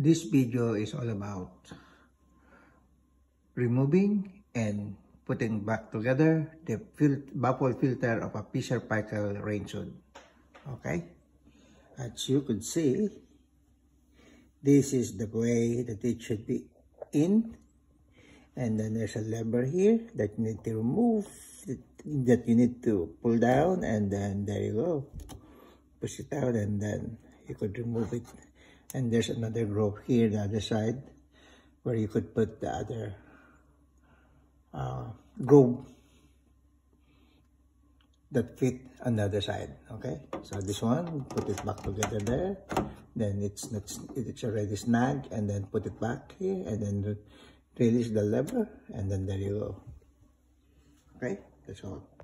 This video is all about removing and putting back together the fil baffle filter of a Fisher Paykel range hood. Okay? As you could see, this is the way that it should be in. And then there's a lever here that you need to remove, that you need to pull down, and then there you go. Push it out, and then you could remove it and there's another rope here the other side where you could put the other uh, rope that fit on the other side okay? So this one put it back together there. Then it's it's, it's already snag and then put it back here and then release the lever and then there you go. Okay? That's all